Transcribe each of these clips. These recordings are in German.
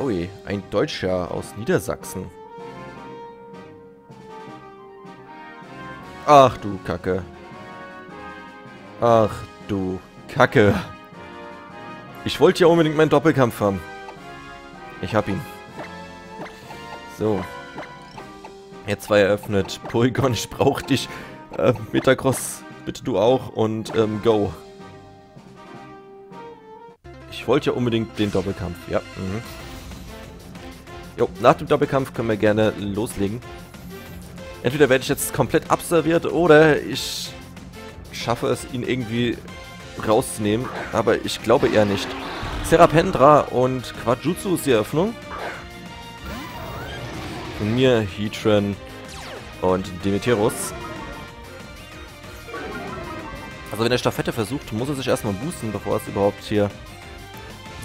Ui, ein Deutscher aus Niedersachsen. Ach du Kacke. Ach du Kacke. Ich wollte ja unbedingt meinen Doppelkampf haben. Ich hab ihn. So. Jetzt war eröffnet. Polygon, ich brauch dich. Äh, Metacross, bitte du auch. Und ähm, go. Ich wollte ja unbedingt den Doppelkampf. Ja. Mhm. Jo, nach dem Doppelkampf können wir gerne loslegen. Entweder werde ich jetzt komplett abserviert oder ich schaffe es, ihn irgendwie rauszunehmen. Aber ich glaube eher nicht. Serapendra und Quajutsu ist die Eröffnung. Von mir, Heatran und Demeterus. Also wenn er Staffette versucht, muss er sich erstmal boosten, bevor es überhaupt hier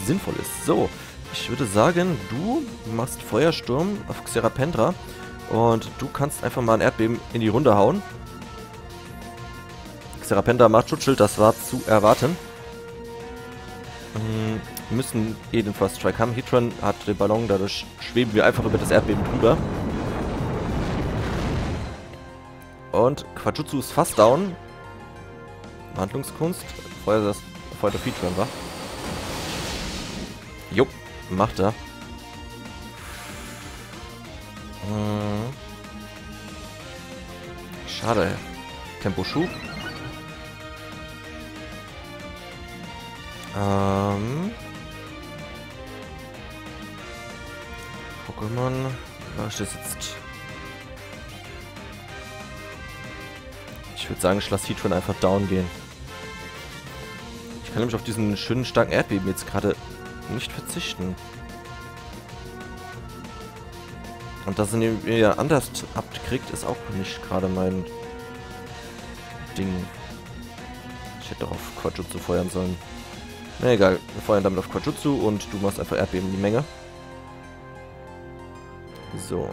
sinnvoll ist. So, ich würde sagen, du machst Feuersturm auf Xerapendra und du kannst einfach mal ein Erdbeben in die Runde hauen. Xerapendra macht Schutzschild, das war zu erwarten. Hm, wir müssen eh den First Strike haben. Heatran hat den Ballon, dadurch schweben wir einfach über das Erdbeben drüber. Und Quajutsu ist fast down. Handlungskunst. Vorher das Feuer der Heatran war. Jo, macht er. Hm. Schade. Tempo-Schub. Ähm. Pokémon. Was ist jetzt? Ich würde sagen, ich lasse Heatran einfach down gehen. Ich kann nämlich auf diesen schönen starken Erdbeben jetzt gerade nicht verzichten. Und dass ihn ja anders abkriegt, ist auch nicht gerade mein Ding. Ich hätte auf Quajutsu feuern sollen. Na egal, wir feuern damit auf Quajutsu und du machst einfach Erdbeben in die Menge. So.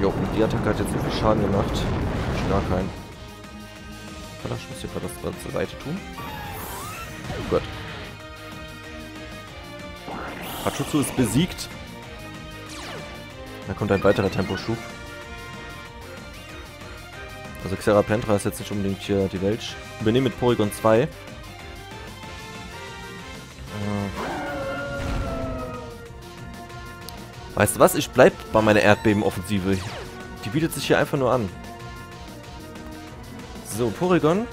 Jo, die Attacke hat jetzt so viel Schaden gemacht. Gar keinen. Warte, ich muss hier das zur Seite tun. Oh Gott. Hachutsu ist besiegt. Da kommt ein weiterer Temposchub. Also Xerapentra ist jetzt nicht unbedingt hier die Welt. Übernehmen mit Porygon 2. Äh. Weißt du was? Ich bleib bei meiner Erdbeben-Offensive. Die bietet sich hier einfach nur an. So, Porygon.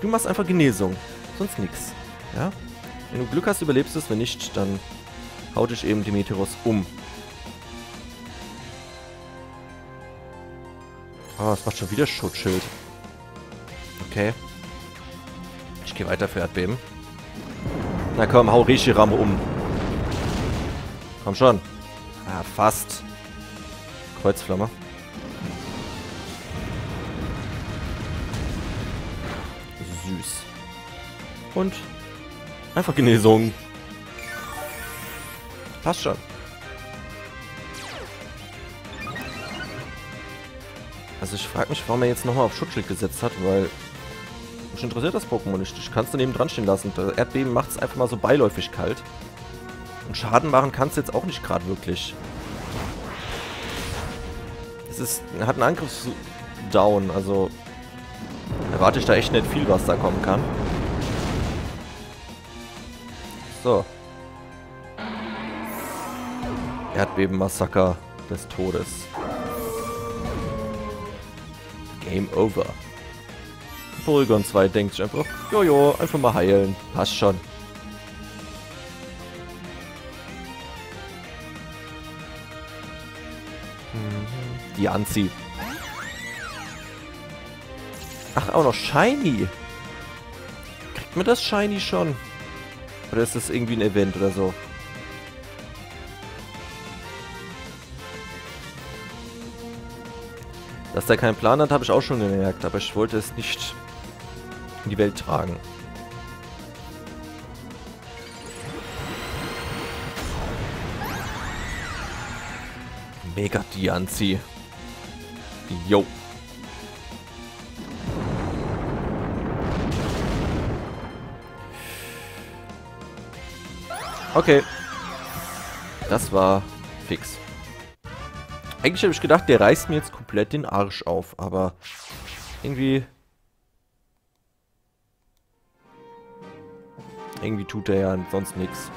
Du machst einfach Genesung. Sonst nichts. Ja? Wenn du Glück hast, überlebst du es. Wenn nicht, dann haut dich eben Demeteros um. Oh, es macht schon wieder Schutzschild. Okay. Ich gehe weiter für Erdbeben. Na komm, hau Reshiram um. Komm schon. Ah, fast. Kreuzflamme. Süß. Und einfach Genesung. Passt schon. Also ich frage mich, warum er jetzt nochmal auf Schutzschild gesetzt hat, weil mich interessiert das Pokémon nicht. Ich kann es daneben dran stehen lassen. Das Erdbeben macht es einfach mal so beiläufig kalt. Und Schaden machen kann es jetzt auch nicht gerade wirklich. Es ist, hat einen Angriffsdown, also erwarte ich da echt nicht viel, was da kommen kann. So. Erdbeben-Massaker des Todes. Game over. Porygon 2 denkt sich einfach, jojo, einfach mal heilen. Passt schon. Die Anzieh. Ach, auch noch Shiny. Kriegt man das Shiny schon? Oder ist das irgendwie ein Event oder so? Dass der keinen Plan hat, habe ich auch schon gemerkt, aber ich wollte es nicht in die Welt tragen. Mega Dianzi. Yo. Okay. Das war fix. Eigentlich habe ich gedacht, der reißt mir jetzt komplett den Arsch auf, aber irgendwie... Irgendwie tut er ja sonst nichts.